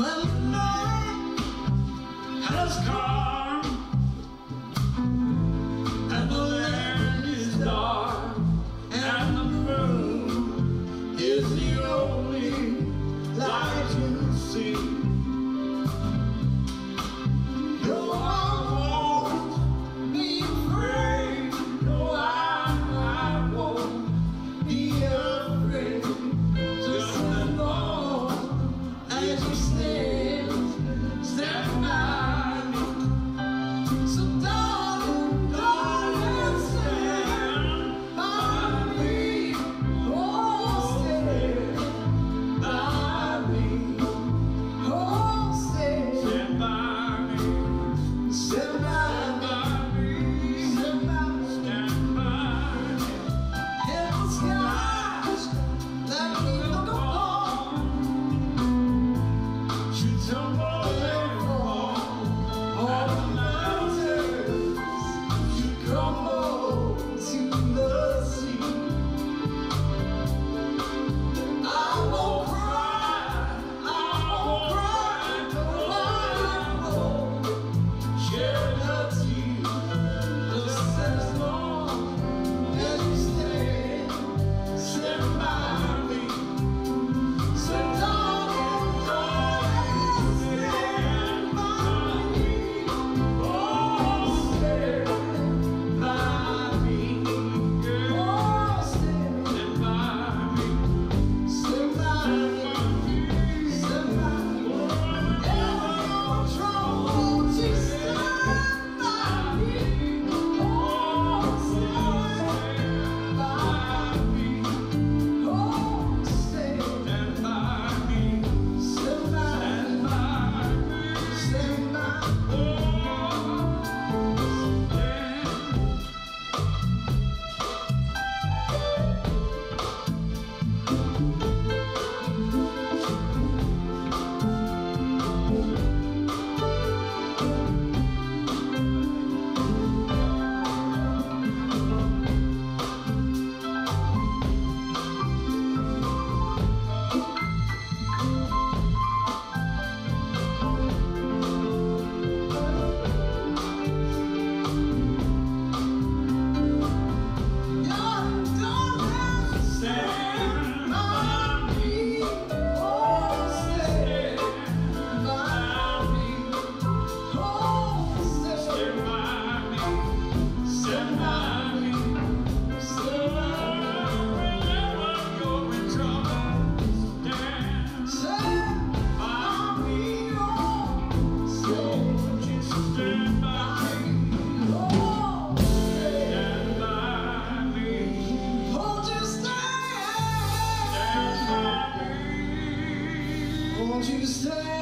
Well, night has come. Somebody You say